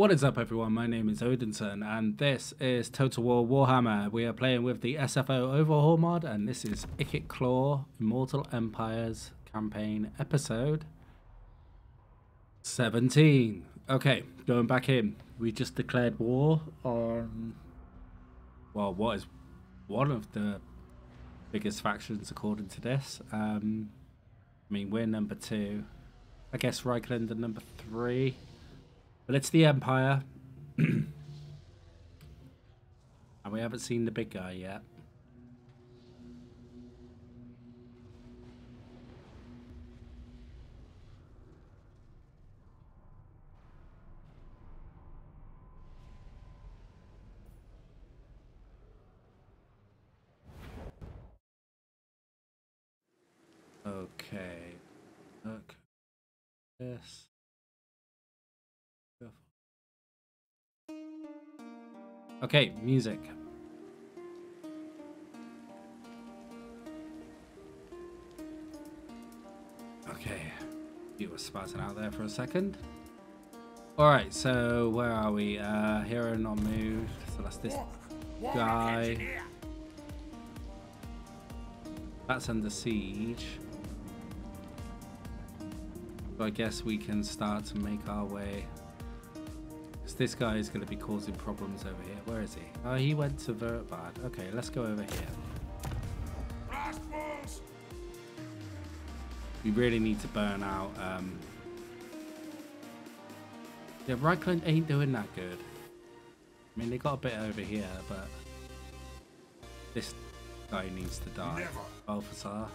What is up everyone, my name is Odinson and this is Total War Warhammer. We are playing with the SFO Overhaul mod and this is Ikit Claw Immortal Empires campaign episode 17. Okay, going back in. We just declared war on, well, what is one of the biggest factions according to this. Um, I mean, we're number two. I guess Reikland are number three. But it's the Empire. and we haven't seen the big guy yet. Okay. Look. This. Okay, music. Okay, you were spazzing out there for a second. Alright, so where are we? Uh, hero not moved, so that's this guy. That's under siege. So I guess we can start to make our way this guy is going to be causing problems over here. Where is he? Oh, he went to Wurtbad. Okay, let's go over here. We really need to burn out. Um... Yeah, Reikland ain't doing that good. I mean, they got a bit over here, but this guy needs to die. Balthasar.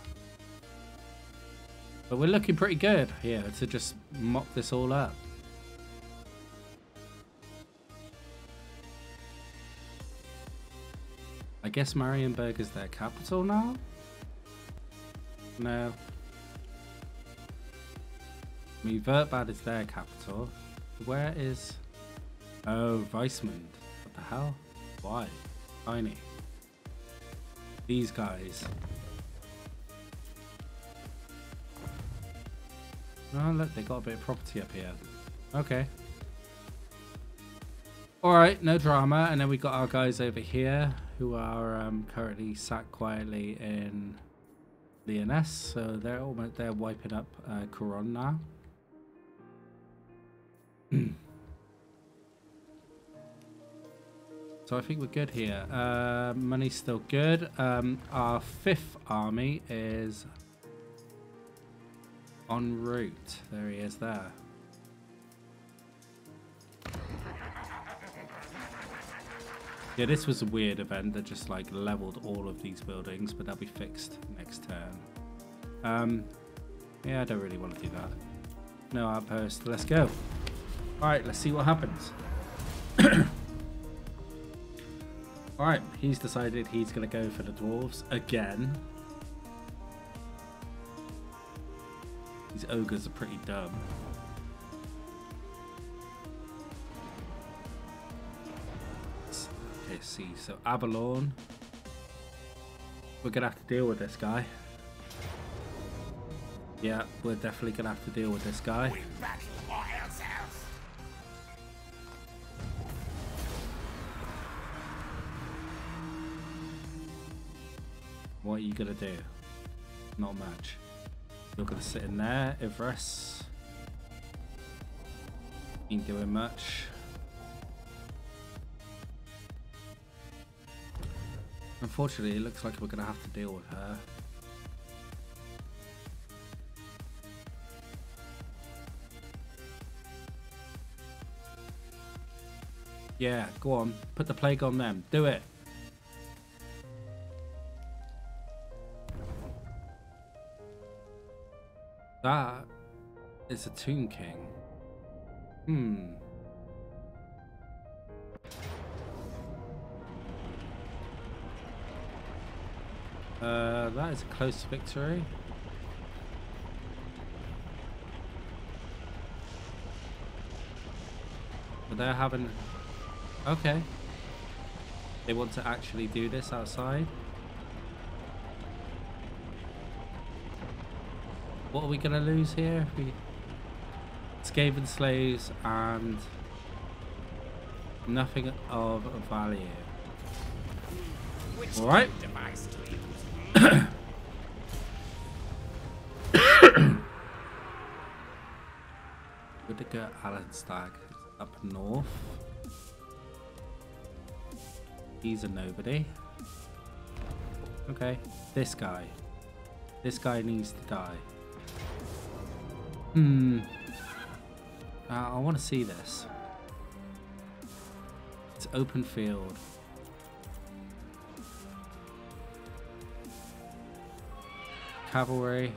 But we're looking pretty good here to just mop this all up. I guess Marienburg is their capital now? No. I mean, is their capital. Where is... Oh, Weismund. What the hell? Why? Tiny. These guys. Oh, look, they got a bit of property up here. Okay. Alright, no drama. And then we got our guys over here who are um, currently sat quietly in Lyonesse. So they're almost they're wiping up uh, now. so I think we're good here. Uh, money's still good. Um, our fifth army is en route. There he is there. Yeah, this was a weird event that just like leveled all of these buildings, but that'll be fixed next turn. Um, yeah, I don't really want to do that. No outpost, let's go. Alright, let's see what happens. Alright, he's decided he's going to go for the dwarves again. These ogres are pretty dumb. See. So Avalon. We're gonna have to deal with this guy. Yeah, we're definitely gonna have to deal with this guy. What are you gonna do? Not much. You're gonna sit in there, Ivres. Ain't doing much. Unfortunately, it looks like we're going to have to deal with her. Yeah, go on. Put the plague on them. Do it. That is a Tomb King. Hmm. Uh, that is a close victory. But they're having... Okay. They want to actually do this outside. What are we going to lose here? We... Skaven slaves and Nothing of value. All right. Whittaker Allenstag up north. He's a nobody. Okay, this guy. This guy needs to die. Hmm. Uh, I want to see this. It's open field. Cavalry.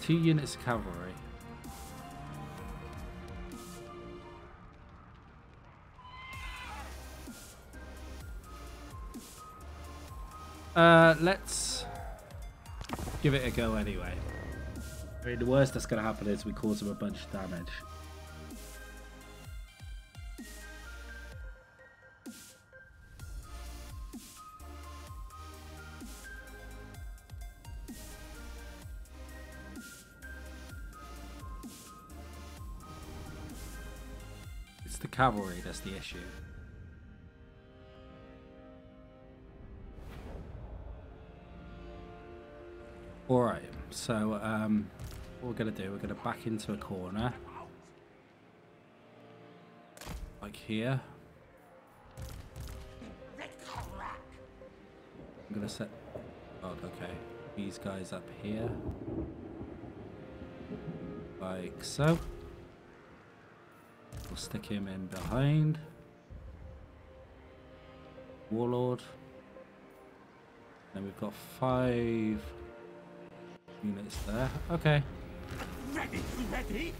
Two units of cavalry. Uh, let's give it a go anyway. I mean, the worst that's going to happen is we cause him a bunch of damage. Cavalry that's the issue. Alright, so um, what we're going to do, we're going to back into a corner. Like here. I'm going to set... Oh, okay. These guys up here. Like so. Stick him in behind. Warlord. Then we've got five units there. Okay. Ready, ready.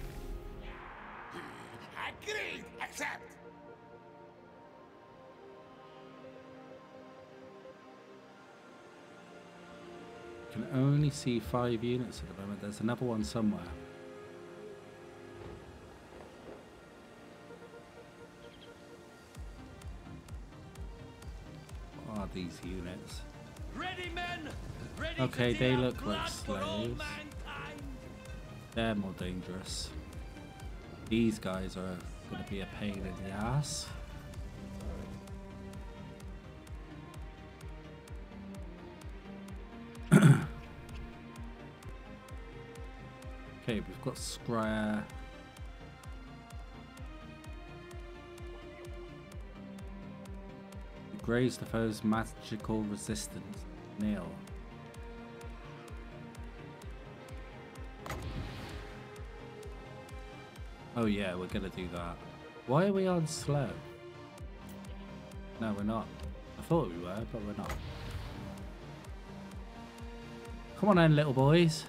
Agreed. Accept. Can only see five units at the moment. There's another one somewhere. These units? Ready, men. Ready Okay, they look like blood for all slaves. They're more dangerous. These guys are going to be a pain in the ass. okay, we've got Scryer. Graze the foe's magical resistance. Nail. Oh yeah, we're gonna do that. Why are we on slow? No, we're not. I thought we were, but we're not. Come on in, little boys.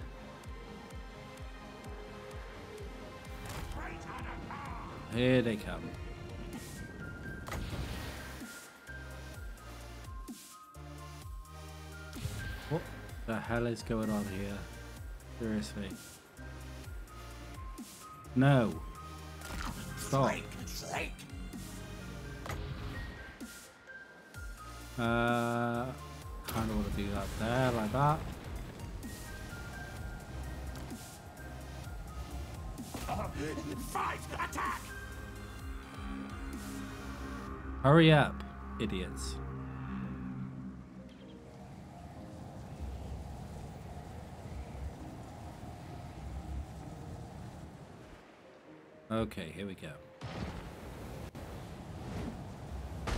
Here they come. Hell is going on here? Seriously. No. Stop. Uh, kind of want to do that there, like that. Fight. Attack. Hurry up, idiots. Okay, here we go.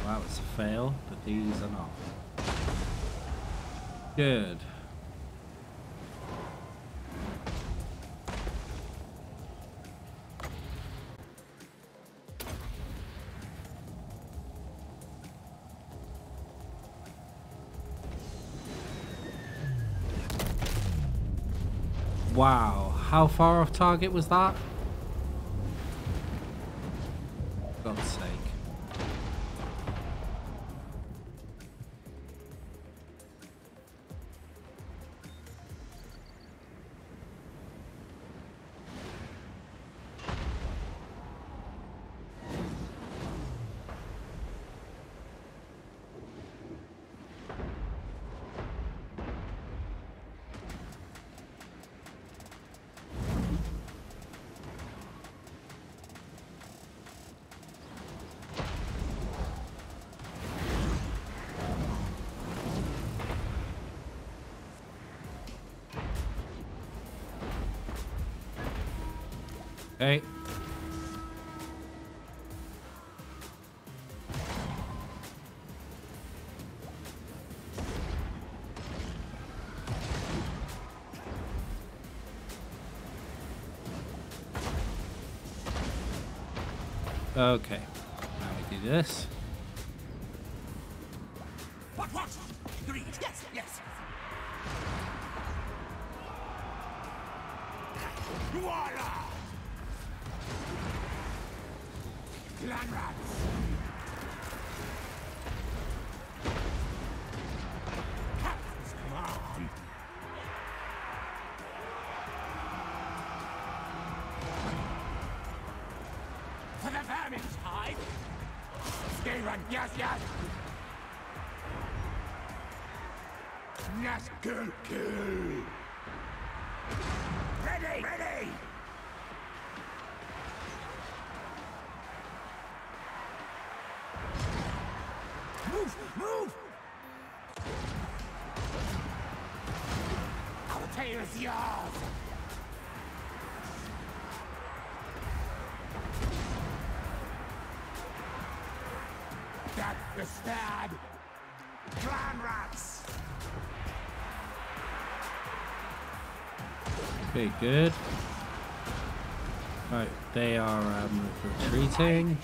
Wow, it's a fail, but these are not. Good. Wow, how far off target was that? Okay. Okay. Now we do this. Tail is yours! That's the stad! Clan rats! Okay, good. Right, they are um, retreating.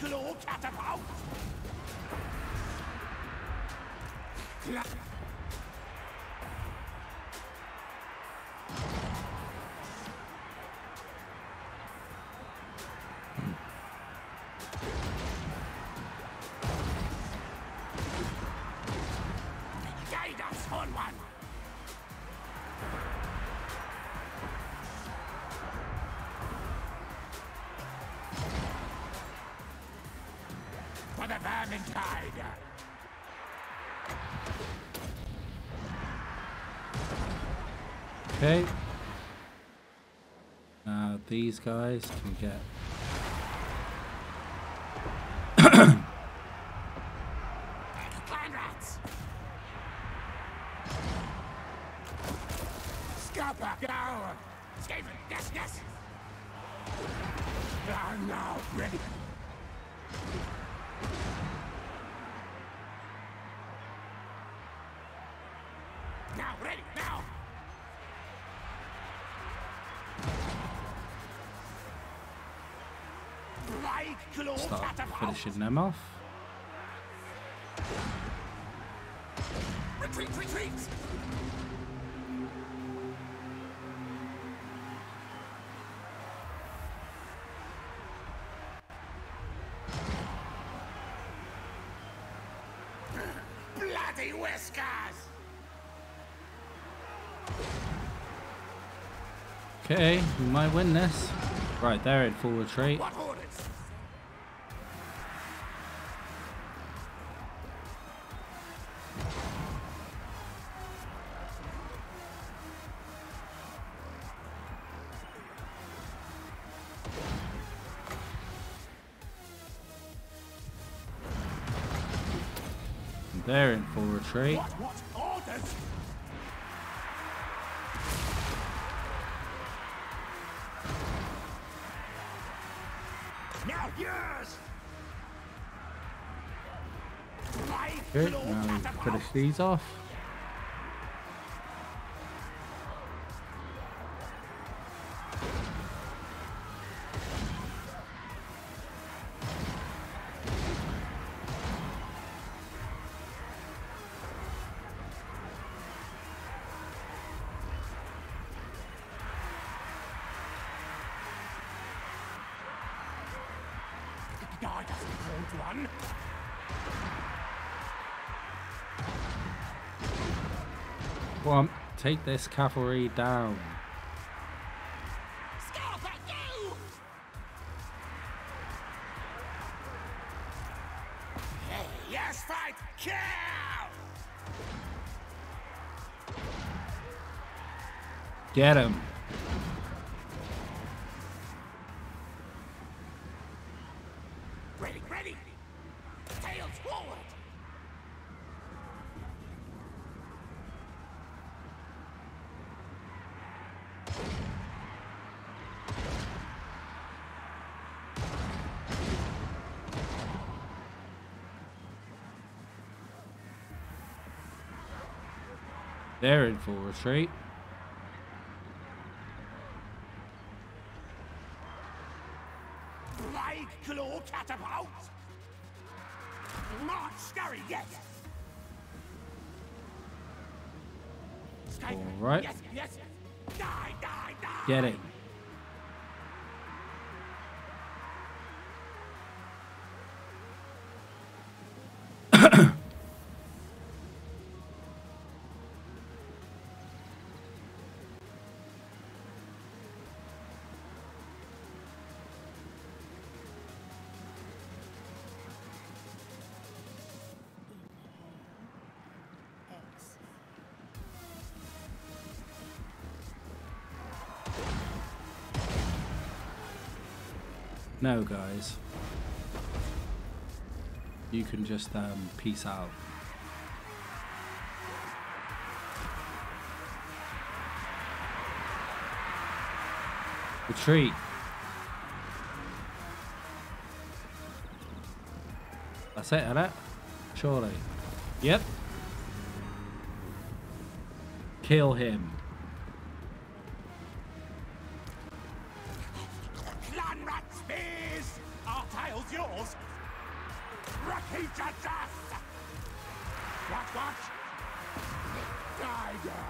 These guys can get. Now ready. Now, Start finishing them off. Retreat, retreat! Bloody whiskers! Okay, we might win this. Right, they're in full retreat. What? Now yours! Good, now we finish these off. I doesn't hold one. Go on, take this cavalry down. Scarf at you! Hey, yes, fight! Kill! Get him. They're in full retreat. Plague claw catapult! Scurry, yes! All right. Yes, yes, yes! Die, die, die! Get it. No, guys. You can just um, peace out. Retreat. That's it, isn't it? Surely. Yep. Kill him. Die, die!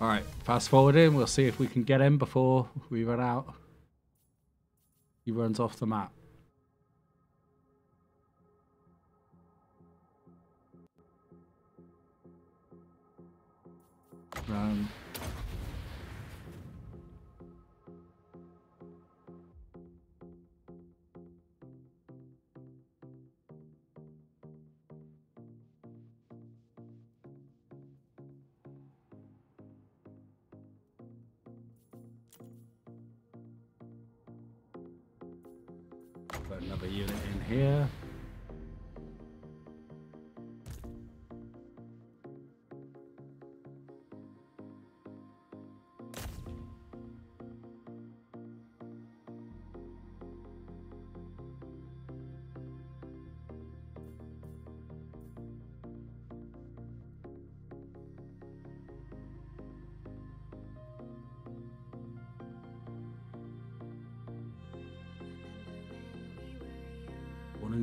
Alright, fast forwarding. We'll see if we can get him before we run out. He runs off the map. Run. Another unit in here.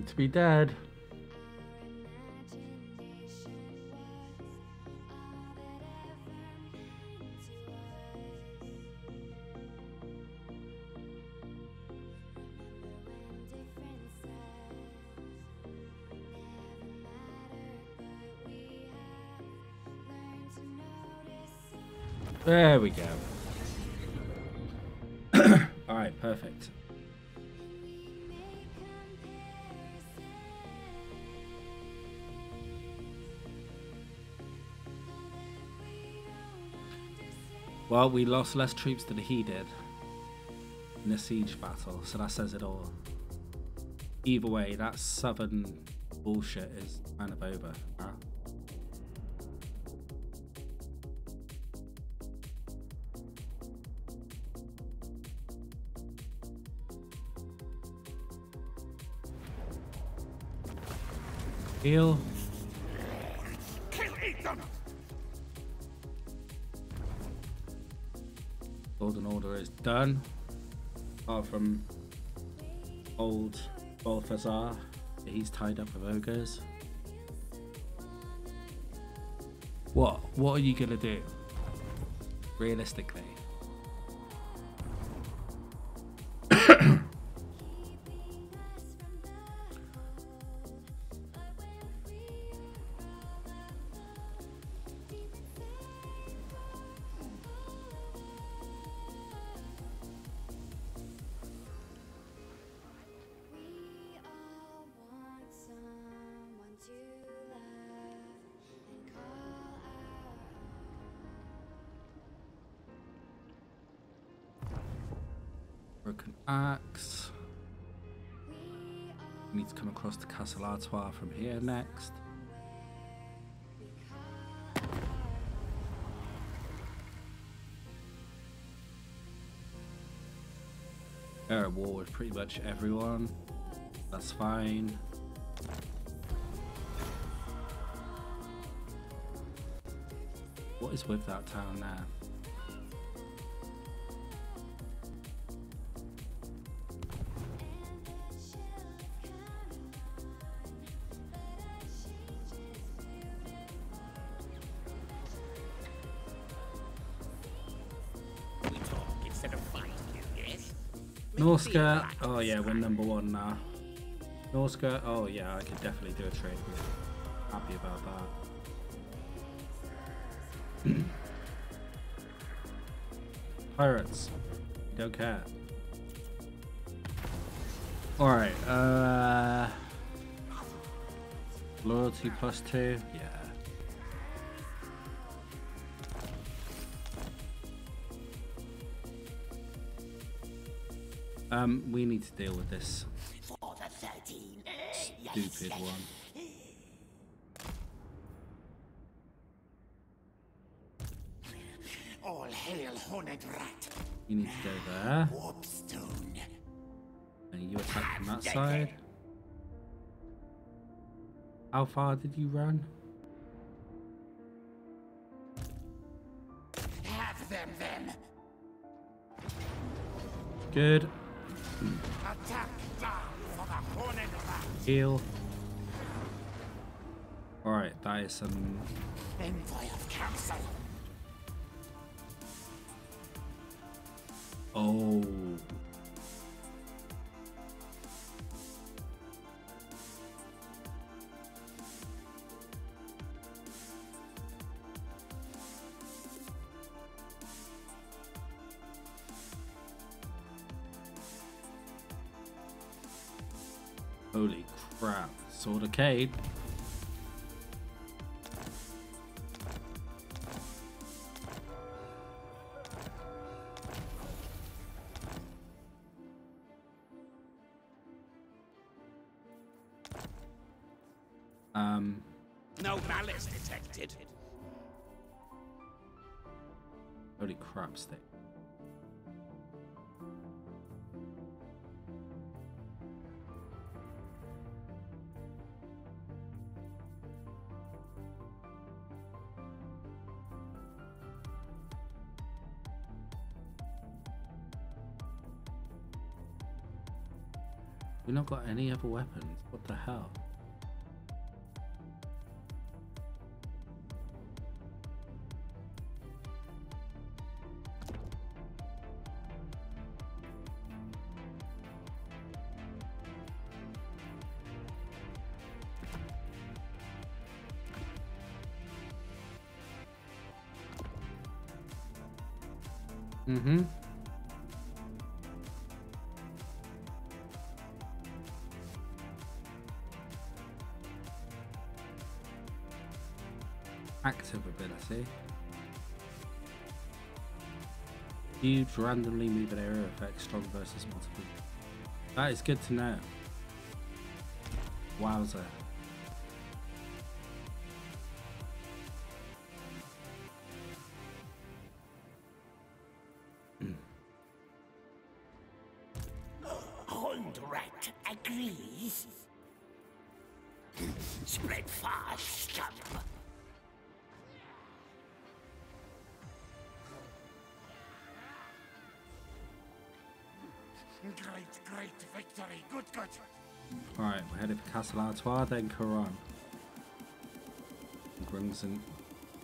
To be dead. There we go. Alright, perfect. Well, we lost less troops than he did in the siege battle, so that says it all. Either way, that southern bullshit is kind of over. now. Heal. Done. Apart from old Balthasar, he's tied up with ogres. What? What are you gonna do? Realistically. Broken Axe. We need to come across to Castle Artois from here next. They're at war with pretty much everyone. That's fine. What is with that town now? Norsca, oh yeah, we're number one now. Norsca, oh yeah, I could definitely do a trade with. Happy about that. Pirates, don't care. Alright, uh. Loyalty plus two, Um, we need to deal with this For the 13. stupid one. All hail Horned Rat. You need to go there, Warpstone. and you attack from that side. How far did you run? Have them then. Good. Heal. Alright, that is some. Envoy of Council. Oh. Crap. Sword of We not got any other weapons. What the hell? Randomly move an area effect strong versus multiple. That is good to know. Wowzer. Headed for Castle Artois, then Couronne. Grungson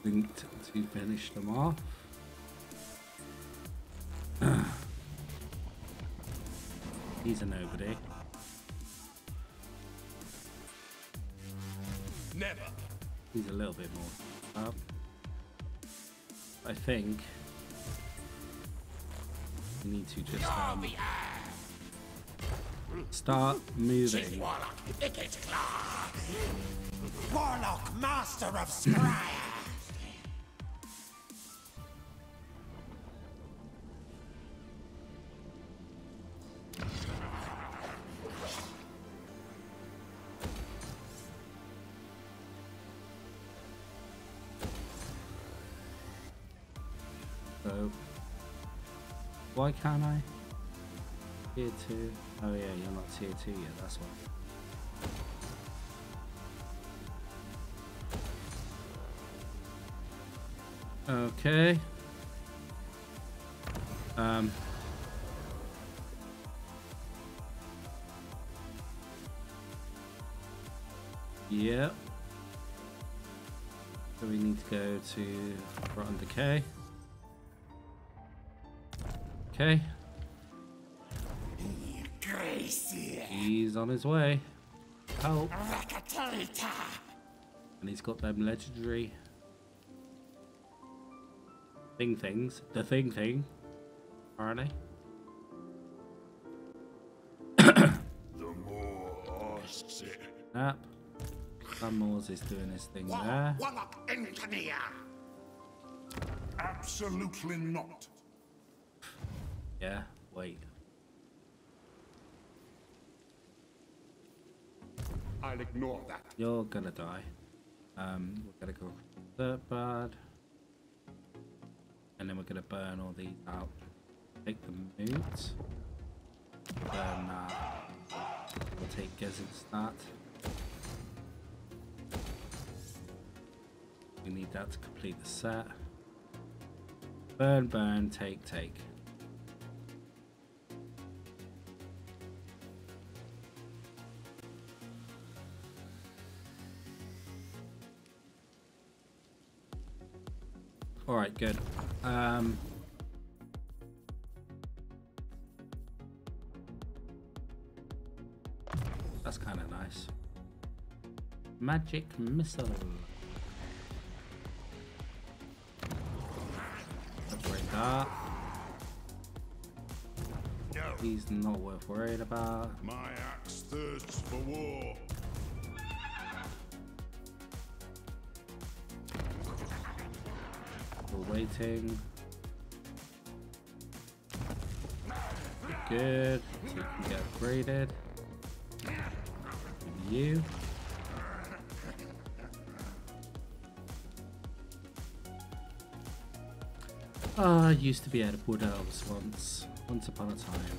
linked to finish them off. He's a nobody. Never. He's a little bit more up. I think we need to just um, start moving. Warlock, Ikit Claw. Warlock, Master of. So oh. why can't I? Tier 2. Oh yeah, you're not tier 2 yet, that's why. Okay. Um. Yep. So we need to go to Rotten Decay. Okay. He's on his way. Help. Rakatata. And he's got them legendary thing things. The thing thing. Aren't they? The more asks it. Nap. Moors is doing his thing there. Warlock engineer. Absolutely not. Yeah, wait. I'll ignore that. You're gonna die. Um, we're gonna go dirt bad. And then we're gonna burn all these out. Take the moot. Burn that. We'll take Gez's stat. We need that to complete the set. Burn, burn, take, take. All right, good. Um, that's kind of nice. Magic missile. Upgrade that. No. He's not worth worrying about. My axe thirsts for war. Waiting. Good. So you can get upgraded. You. Ah, I used to be at Wood Elves once. Once upon a time.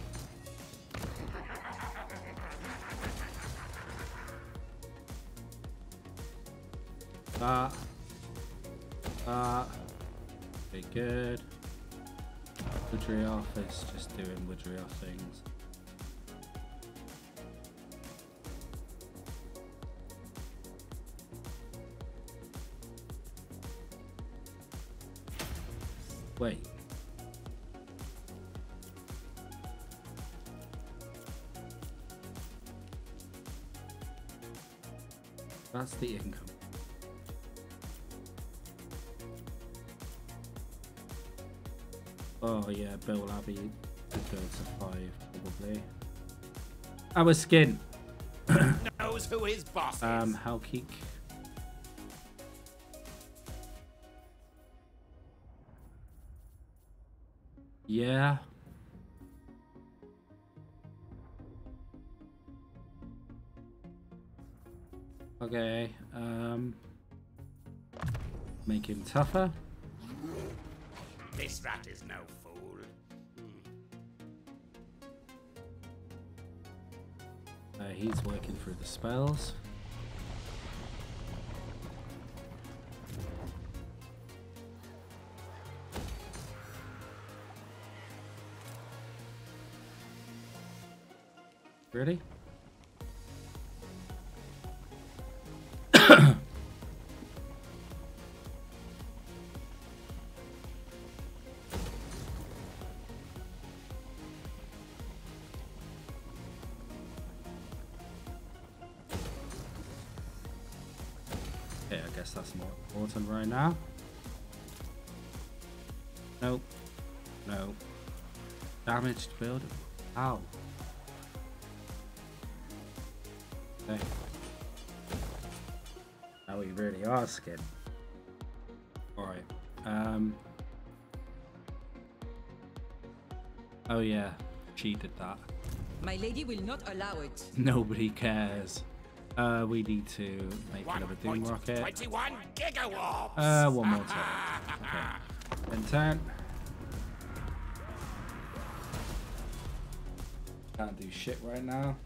That. That. Very good. Woodry office, just doing Woodry things. Could go to five probably. Our skin. Knows who his boss is. Um, Halkeek. Yeah. Okay. Um. Make him tougher. This rat is no he's working through the spells. Ready? Guess that's more important right now. Nope. No. Damaged building. Ow. Okay. Now we really are skin. Alright. Um. Oh yeah, she did that. My lady will not allow it. Nobody cares. Uh, we need to make another Doom Rocket. 1.21 gigawatts. Uh, one more turn. Okay. Then turn. Can't do shit right now.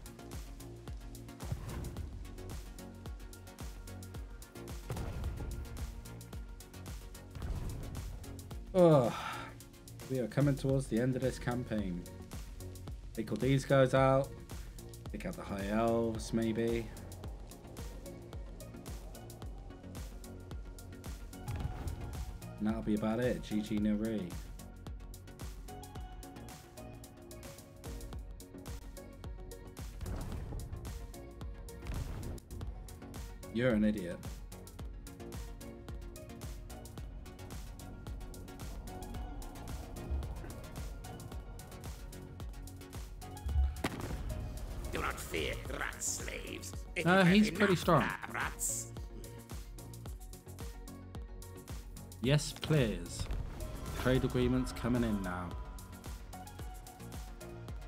Oh, we are coming towards the end of this campaign. Take all these guys out. Take out the high elves, maybe. And that'll be about it. GG no. You're an idiot. Do not fear rat slaves. If No, you have he's pretty enough strong. Yes, please. Trade agreements coming in now.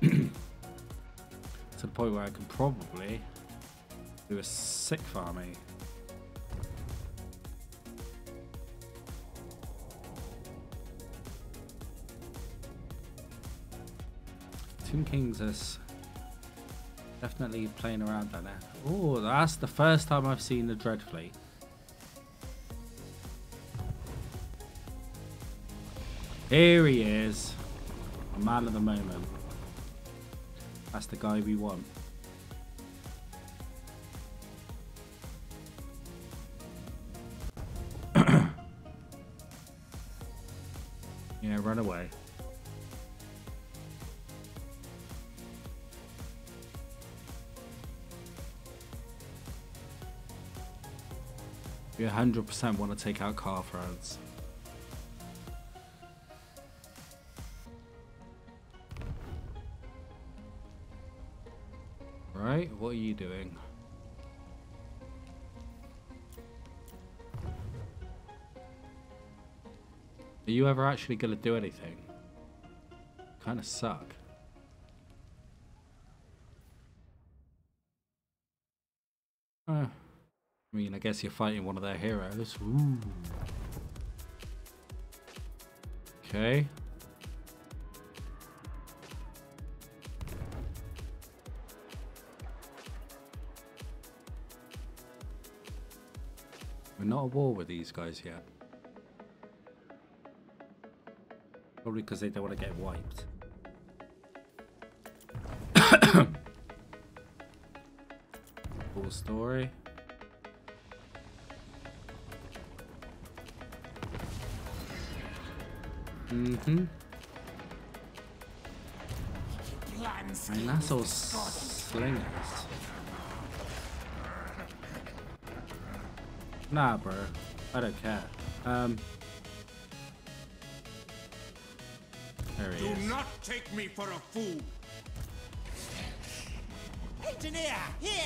to the point where I can probably do a sixth army. Tomb Kings is definitely playing around down there. Oh, that's the first time I've seen the Dread Fleet. Here he is. A man of the moment. That's the guy we want. yeah, run away. You 100% want to take out Karl Franz. What are you doing? Are you ever actually gonna do anything? Kinda suck. Uh, I mean, I guess you're fighting one of their heroes. Ooh. Okay. We're not at war with these guys yet. Probably because they don't want to get wiped. Full story. Mm-hmm. And that's all slingers. Nah, bro. I don't care. Um. There he Do is. not take me for a fool. Engineer, here!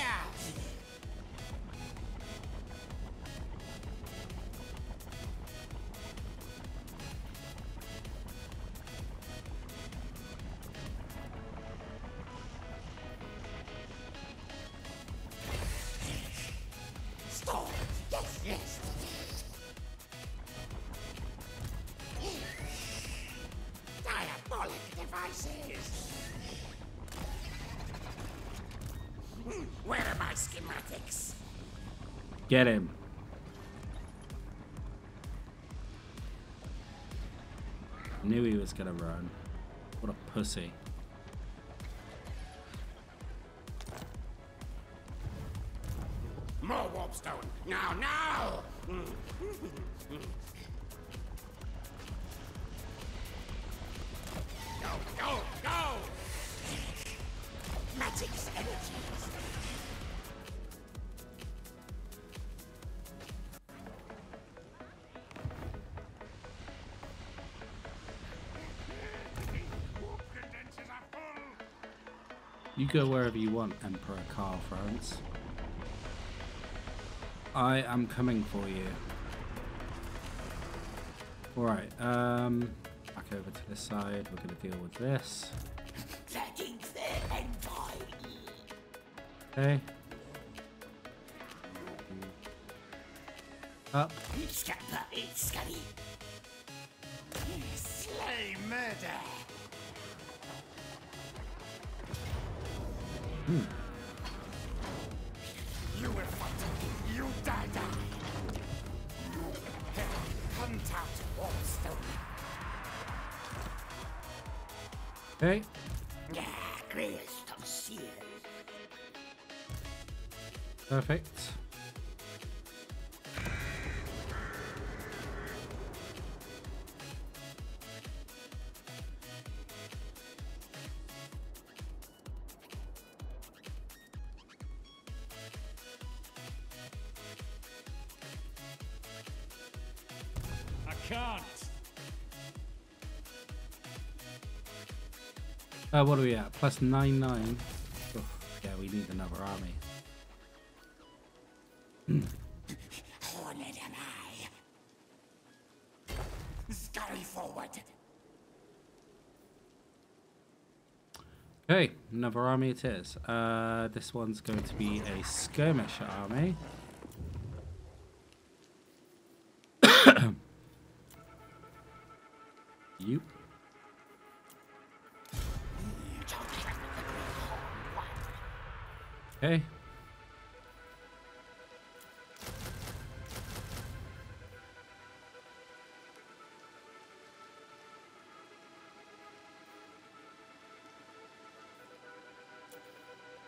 Get him. Knew he was gonna run. What a pussy. You go wherever you want, Emperor Karl Franz. I am coming for you. Alright, um, back over to this side. We're going to deal with this. Dragging their empire! Okay. Up. Uh, what are we at? Plus nine nine. Oh, yeah, we need another army. Hornet am I. Scurry forward. Okay, another army it is. Uh, this one's going to be a skirmish army. you. Okay.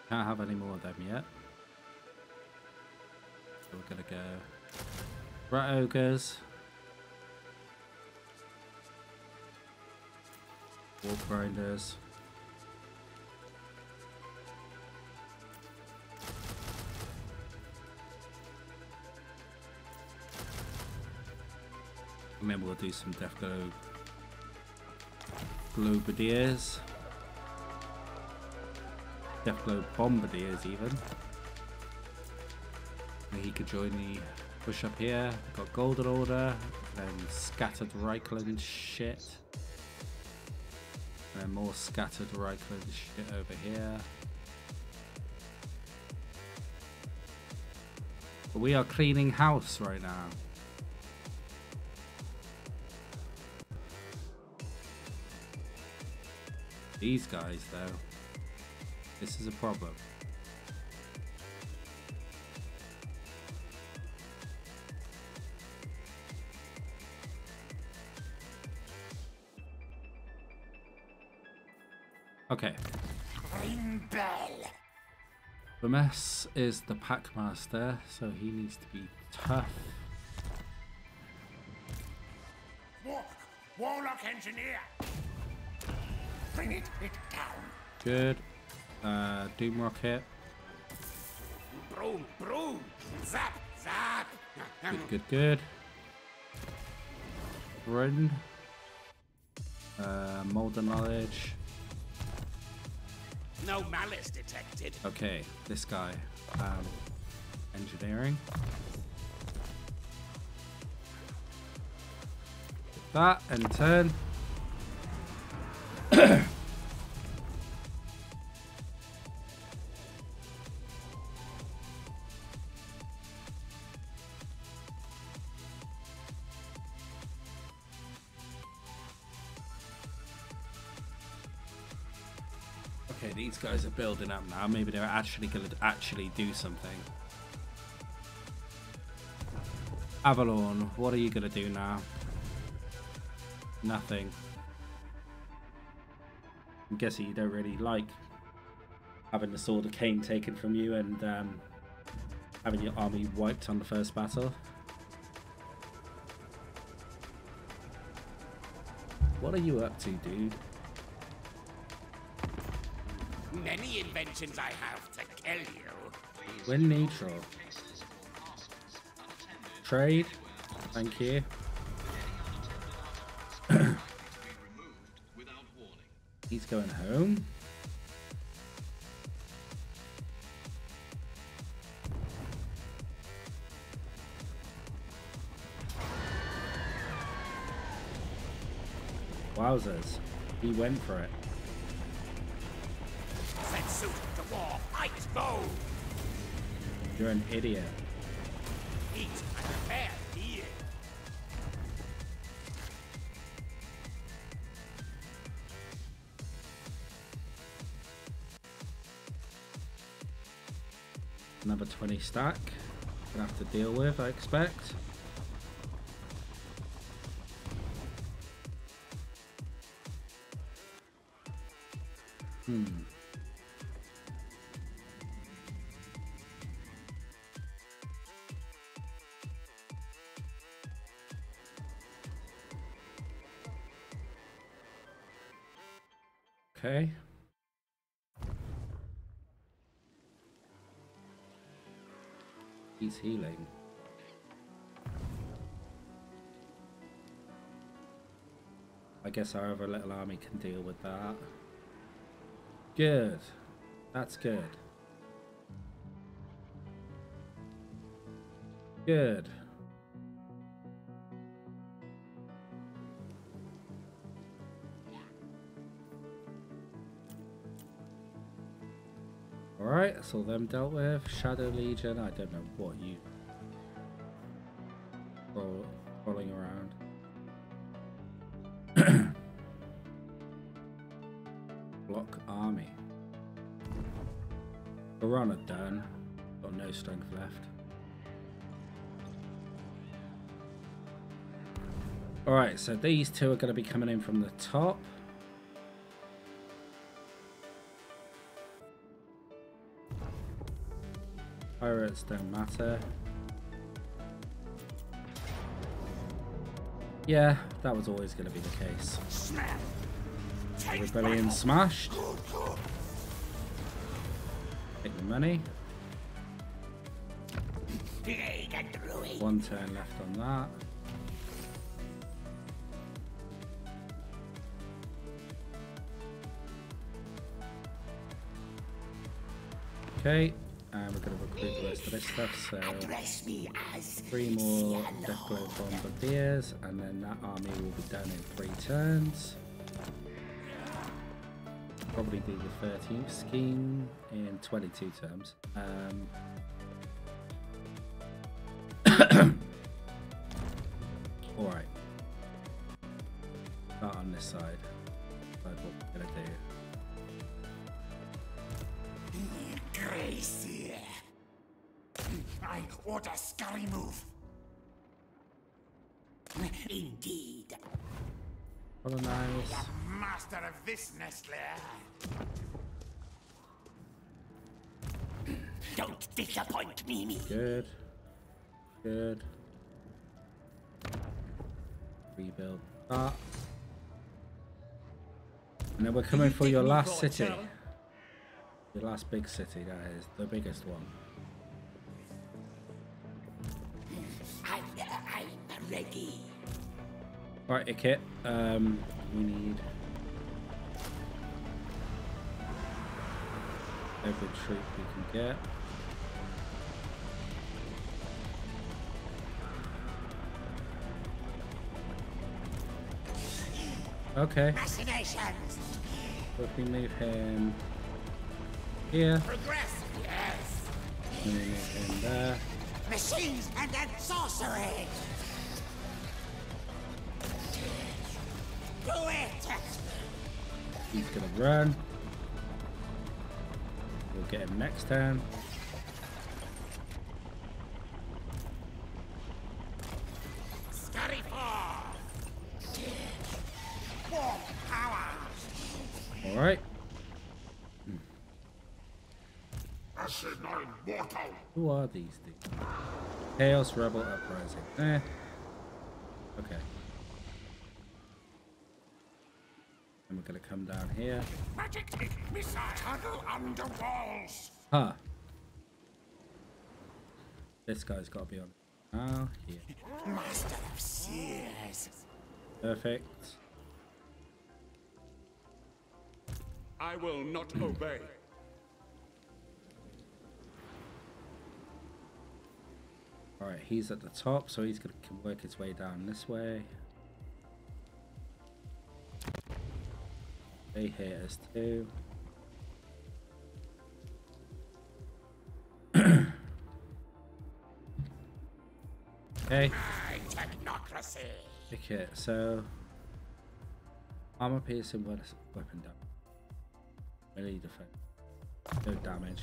Can't have any more of them yet. So we're gonna go rat ogres, wolf grinders. Then we'll do some Death Glow Globadiers. Deathglow Bombardiers even. And he could join the push up here. Got Golden Order, then scattered Reikland shit. And then more scattered Reikland shit over here. But we are cleaning house right now. These guys though. This is a problem. Okay. Ring bell. Rames is the packmaster, so he needs to be tough. War- Warlock engineer. Bring it, it down. Good. Uh, Doom Rocket. Broom, broom. Zap, zap. Good, good, good. Run. Uh, Mold and Knowledge. No malice detected. Okay, this guy. Um, engineering. That and turn. Okay, these guys are building up now. Maybe they're actually going to actually do something. Avelorn, what are you going to do now? Nothing. I'm guessing you don't really like having the Sword of Khaine taken from you and um, having your army wiped on the first battle. What are you up to, dude? Many inventions I have to kill you. When neutral. Trade. Thank you. Going home. Wowzers. He went for it. Set suit to war. Fight, go. You're an idiot. Another 20 stack. Gonna have to deal with, I expect. Guess our other little army can deal with that. Good. That's good. Good. Alright, that's all them dealt with. Shadow Legion, I don't know what you so these two are going to be coming in from the top. Pirates don't matter. Yeah, that was always going to be the case. Take Rebellion smashed. Take the money. Plague and ruin. One turn left on that. Okay, and we're going to recruit the rest of this stuff. So three more Deathblow Bombardiers, and then that army will be done in three turns. Probably do the 13th scheme in 22 terms. Um, Alright. Start on this side. Colonize. Master of this nest lair. Don't disappoint me, me. Good. Good. Rebuild that. And then we're coming for your last city. Your last big city, that is. The biggest one. I, I'm ready. Right, Ikit. Um, we need every troop we can get. Okay, Machinations. if we move him here, Progress. Yes. move him there. Machines and then sorcery. He's gonna run. We'll get him next turn. Scurry for. Warm power. Alright. Who are these things? Chaos Rebel Uprising. Eh. Okay. And we're gonna come down here. Magic missile. Tunnel under walls. Huh. This guy's gotta be on. Oh, here. Master of seers. Perfect. I will not obey. Alright, he's at the top, so he's gonna work his way down this way. hey here's two. okay. Okay, so armor piercing weapon damage. Melee defense. No damage.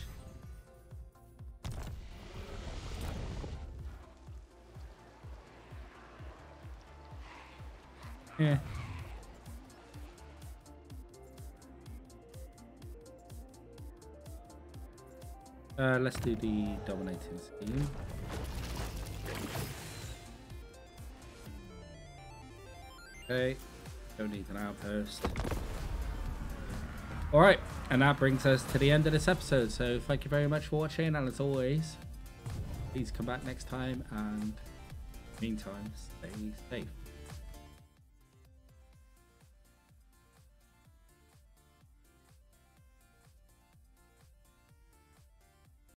Yeah. Uh, let's do the dominating scheme. Okay, don't need an outpost. Alright, and that brings us to the end of this episode. So thank you very much for watching, and as always, please come back next time, and meantime, stay safe.